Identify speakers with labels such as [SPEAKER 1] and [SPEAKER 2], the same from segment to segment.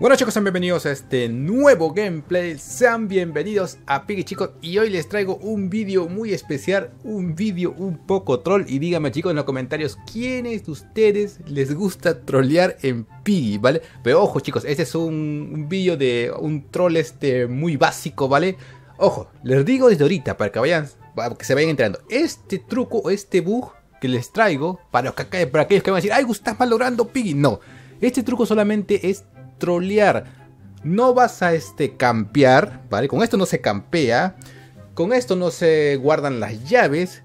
[SPEAKER 1] Bueno chicos, sean bienvenidos a este nuevo gameplay, sean bienvenidos a Piggy chicos y hoy les traigo un vídeo muy especial, un vídeo un poco troll y díganme chicos en los comentarios quiénes de ustedes les gusta trollear en Piggy, ¿vale? Pero ojo chicos, este es un, un vídeo de un troll este muy básico, ¿vale? Ojo, les digo desde ahorita para que vayan, para que se vayan enterando, este truco este bug que les traigo para, para aquellos que van a decir, ay, estás malogrando Piggy, no, este truco solamente es trolear. No vas a este campear, ¿vale? Con esto no se campea. Con esto no se guardan las llaves.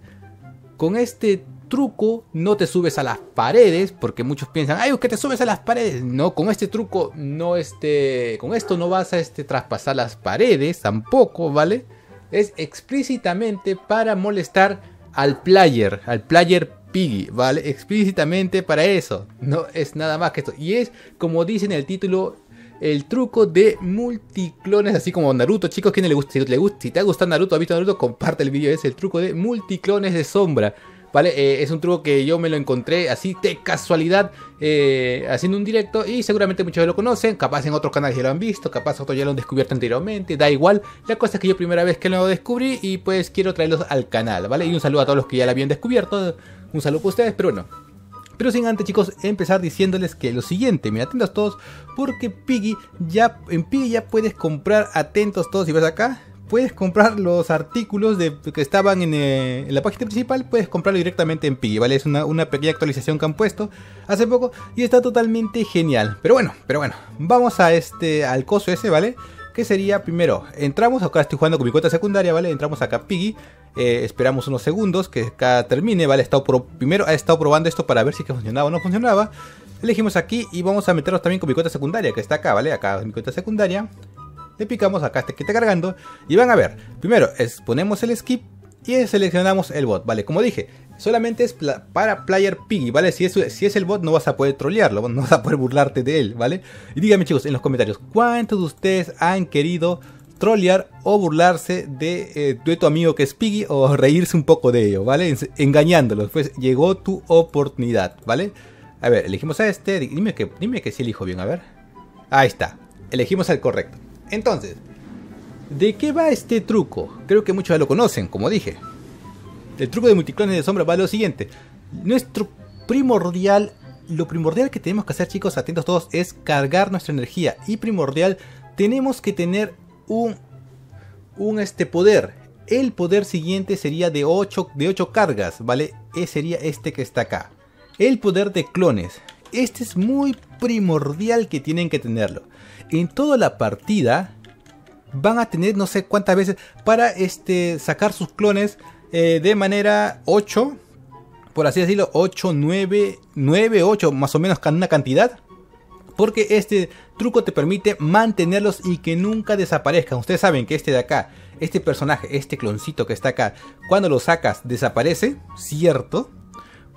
[SPEAKER 1] Con este truco no te subes a las paredes, porque muchos piensan, ay, que te subes a las paredes. No, con este truco no este, con esto no vas a este traspasar las paredes tampoco, ¿vale? Es explícitamente para molestar al player, al player Piggy, ¿vale? Explícitamente para eso. No es nada más que esto. Y es, como dice en el título, el truco de multiclones, así como Naruto. Chicos, ¿quién le gusta? Si, le gusta, si te ha gustado Naruto, has visto Naruto, comparte el vídeo. Es el truco de multiclones de sombra. ¿Vale? Eh, es un truco que yo me lo encontré así de casualidad eh, haciendo un directo y seguramente muchos lo conocen, capaz en otros canales ya lo han visto, capaz otros ya lo han descubierto anteriormente, da igual. La cosa es que yo primera vez que lo descubrí y pues quiero traerlos al canal, ¿vale? Y un saludo a todos los que ya lo habían descubierto, un saludo para ustedes, pero bueno. Pero sin antes chicos empezar diciéndoles que lo siguiente, mira atentos todos, porque Piggy ya, en Piggy ya puedes comprar, atentos todos, si ves acá, puedes comprar los artículos de, que estaban eh, en, la página principal, puedes comprarlo directamente en Piggy, ¿vale? Es una, pequeña actualización que han puesto hace poco y está totalmente genial. Pero bueno, pero bueno, vamos a este, al coso ese, ¿vale? Que sería primero, entramos, acá estoy jugando con mi cuenta secundaria, ¿vale? Entramos acá a Piggy, eh, esperamos unos segundos que acá termine, ¿vale? estado primero ha estado probando esto para ver si que funcionaba o no funcionaba. Elegimos aquí y vamos a meternos también con mi cuenta secundaria, que está acá, ¿vale? Acá mi cuenta secundaria le picamos acá este que está cargando y van a ver, primero ponemos el skip y seleccionamos el bot, ¿vale? Como dije, solamente es para Player Piggy, ¿vale? Si es, si es el bot no vas a poder trolearlo, no vas a poder burlarte de él, ¿vale? Y díganme chicos en los comentarios, ¿cuántos de ustedes han querido trolear o burlarse de, eh, tu amigo que es Piggy o reírse un poco de ello, ¿vale? Engañándolos, pues llegó tu oportunidad, ¿vale? A ver, elegimos a este, dime que, dime que sí elijo bien, a ver. Ahí está, elegimos al correcto. Entonces, ¿de qué va este truco? Creo que muchos ya lo conocen, como dije. El truco de multiclones de sombra va a lo siguiente. Nuestro primordial, lo primordial que tenemos que hacer chicos, atentos todos, es cargar nuestra energía. Y primordial, tenemos que tener un, un este poder. El poder siguiente sería de 8, de 8 cargas, ¿vale? Ese sería este que está acá. El poder de clones. Este es muy primordial que tienen que tenerlo en toda la partida van a tener no sé cuántas veces para este, sacar sus clones eh, de manera 8, por así decirlo, 8, 9, 9, 8, más o menos una cantidad. Porque este truco te permite mantenerlos y que nunca desaparezcan. Ustedes saben que este de acá, este personaje, este cloncito que está acá, cuando lo sacas desaparece, ¿cierto?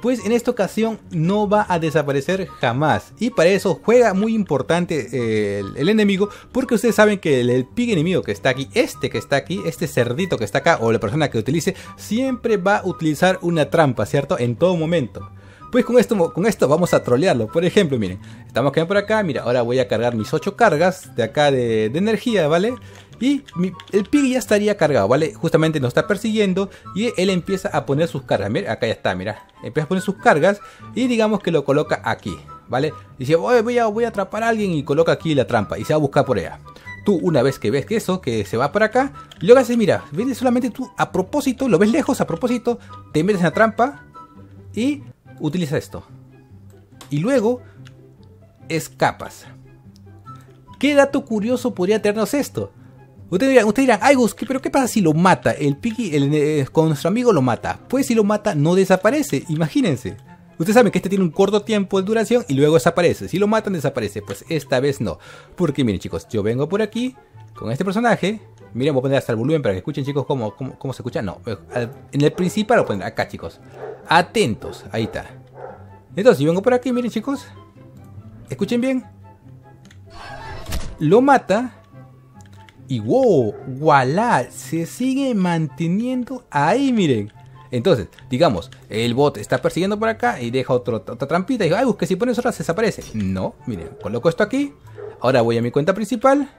[SPEAKER 1] Pues en esta ocasión no va a desaparecer jamás. Y para eso juega muy importante eh, el, enemigo, porque ustedes saben que el, pig enemigo que está aquí, este que está aquí, este cerdito que está acá, o la persona que utilice, siempre va a utilizar una trampa, ¿cierto? En todo momento. Pues con esto, con esto vamos a trolearlo. Por ejemplo, miren, estamos quedando por acá. Mira, ahora voy a cargar mis 8 cargas de acá de energía, ¿vale? Y el pig ya estaría cargado, ¿vale? Justamente nos está persiguiendo y él empieza a poner sus cargas. Mira, acá ya está, mira. Empieza a poner sus cargas y digamos que lo coloca aquí, ¿vale? Dice, voy a, voy a atrapar a alguien y coloca aquí la trampa y se va a buscar por ella. Tú, una vez que ves que eso, que se va por acá, luego haces, mira, ves solamente tú a propósito, lo ves lejos a propósito, te metes en la trampa y utiliza esto. Y luego escapas. ¿Qué dato curioso podría tenernos esto? Ustedes dirán, usted dirán, ay Gus, pero ¿qué pasa si lo mata? El Piggy, el, eh, con nuestro amigo lo mata. Pues si lo mata, no desaparece, imagínense. Ustedes saben que este tiene un corto tiempo de duración y luego desaparece. Si lo matan, desaparece. Pues esta vez no. Porque miren chicos, yo vengo por aquí con este personaje. Miren, voy a poner hasta el volumen para que escuchen chicos cómo, cómo, se escucha. No, eh, en el principal lo ponen acá chicos. Atentos, ahí está. Entonces, yo vengo por aquí, miren chicos. Escuchen bien. Lo mata y wow, voilà, se sigue manteniendo ahí, miren. Entonces, digamos, el bot está persiguiendo por acá y deja otra trampita y digo, ay, que si pones otra se desaparece. No, miren, coloco esto aquí. Ahora voy a mi cuenta principal.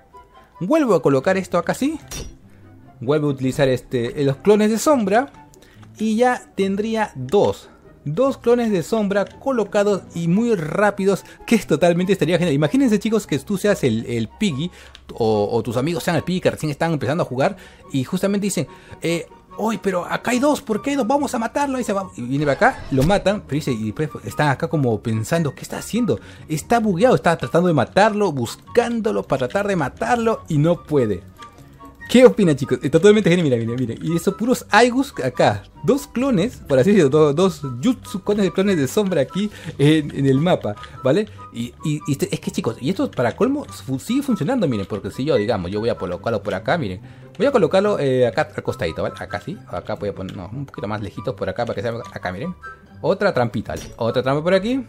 [SPEAKER 1] Vuelvo a colocar esto acá así. Vuelvo a utilizar este, los clones de sombra. Y ya tendría dos. Dos clones de sombra colocados y muy rápidos. Que es totalmente estaría genial. Imagínense chicos que tú seas el, el Piggy. O, tus amigos sean el Piggy que recién están empezando a jugar. Y justamente dicen... Eh, Uy, pero acá hay dos, ¿por qué hay dos? Vamos a matarlo. Y, se va, y viene acá, lo matan, pero dice, y después están acá como pensando, ¿qué está haciendo? Está bugueado, está tratando de matarlo, buscándolo para tratar de matarlo y no puede. ¿Qué opinan chicos? Está totalmente genial, mira, mira, mira. Y esos puros Aigus acá. Dos clones, por así decirlo, dos, Jutsu clones de clones de sombra aquí en, el mapa, ¿vale? Y, este, es que chicos, y esto para colmo sigue funcionando, miren, porque si yo, digamos, yo voy a colocarlo por acá, miren. Voy a colocarlo eh, acá al costadito, ¿vale? Acá sí, acá voy a poner, no, un poquito más lejitos por acá para que sea acá, miren. Otra trampita, ¿vale? Otra trampa por aquí.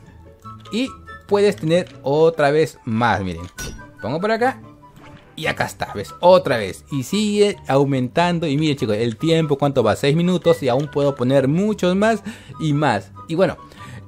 [SPEAKER 1] Y puedes tener otra vez más, miren. Pongo por acá y acá está, ¿ves? Otra vez. Y sigue aumentando. Y miren chicos, el tiempo, ¿cuánto va? 6 minutos. Y aún puedo poner muchos más y más. Y bueno,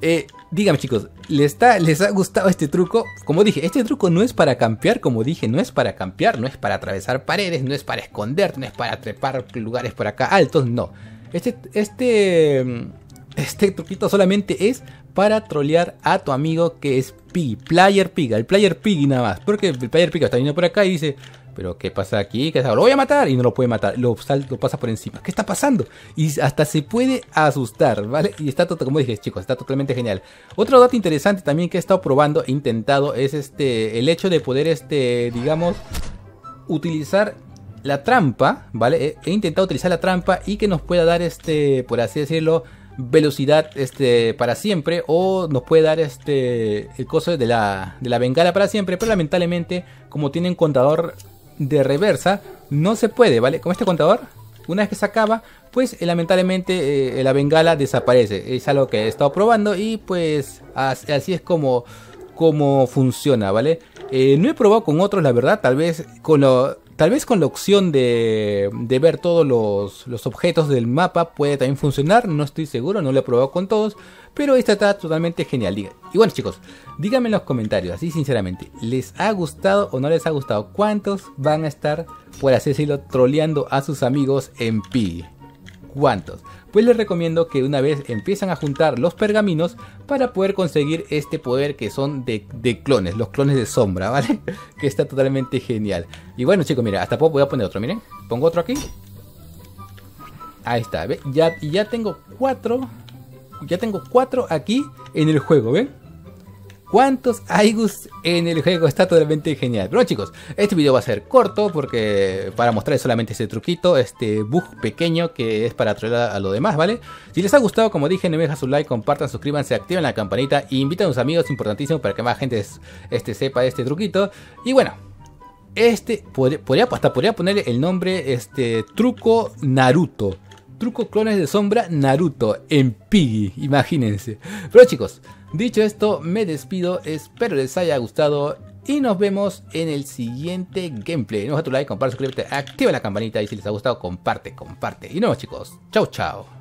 [SPEAKER 1] eh, díganme chicos, ¿les, está, ¿les ha gustado este truco? Como dije, este truco no es para campear, como dije, no es para campear, no es para atravesar paredes, no es para esconderte, no es para trepar lugares por acá altos, no. Este, este, este truquito solamente es para trolear a tu amigo que es Piggy, Player Pig, el Player Piggy nada más. Porque el Player Pig está viniendo por acá y dice, pero ¿qué pasa aquí? ¿Qué Lo voy a matar y no lo puede matar, lo, pasa por encima. ¿Qué está pasando? Y hasta se puede asustar, ¿vale? Y está, como dije chicos, está totalmente genial. Otro dato interesante también que he estado probando, e intentado, es este, el hecho de poder, este, digamos, utilizar la trampa, ¿vale? He, he intentado utilizar la trampa y que nos pueda dar, este, por así decirlo, velocidad este, para siempre o nos puede dar este, el coso de la, de la bengala para siempre, pero lamentablemente como tiene un contador de reversa no se puede, ¿vale? Con este contador, una vez que se acaba, pues eh, lamentablemente eh, la bengala desaparece. Es algo que he estado probando y pues así es como, como funciona, ¿vale? Eh, no he probado con otros, la verdad, tal vez con lo Tal vez con la opción de, ver todos los, objetos del mapa puede también funcionar, no estoy seguro, no lo he probado con todos, pero esta está totalmente genial. Y bueno chicos, díganme en los comentarios, así sinceramente, ¿les ha gustado o no les ha gustado? ¿Cuántos van a estar, por así decirlo, troleando a sus amigos en Pi? ¿Cuántos? pues les recomiendo que una vez empiezan a juntar los pergaminos para poder conseguir este poder que son de, clones, los clones de sombra, ¿vale? que está totalmente genial. Y bueno chicos, mira, hasta voy a poner otro, miren, pongo otro aquí. Ahí está, ¿ve? Ya, ya tengo cuatro, ya tengo cuatro aquí en el juego, ¿ven? Cuántos Aigus en el juego. Está totalmente genial. Pero chicos, este video va a ser corto porque para mostrarles solamente este truquito, este bug pequeño que es para trolear a lo demás, ¿vale? Si les ha gustado, como dije, no me dejen su like, compartan, suscríbanse, activen la campanita e inviten a sus amigos, importantísimo para que más gente este, sepa este truquito. Y bueno, este podría, hasta podría ponerle el nombre este truco Naruto. Truco clones de sombra Naruto en Piggy, imagínense. Pero chicos, dicho esto, me despido, espero les haya gustado y nos vemos en el siguiente gameplay. No dejes tu like, comparte, suscríbete, activa la campanita y si les ha gustado, comparte, comparte. Y nos vemos chicos, chau chau.